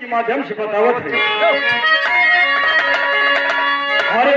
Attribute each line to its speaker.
Speaker 1: के माध्यम से बतावत है। अरे